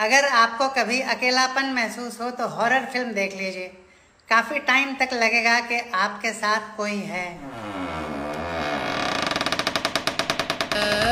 अगर आपको कभी अकेलापन महसूस हो तो हॉरर फ़िल्म देख लीजिए। काफ़ी टाइम तक लगेगा कि आपके साथ कोई है। हाँ।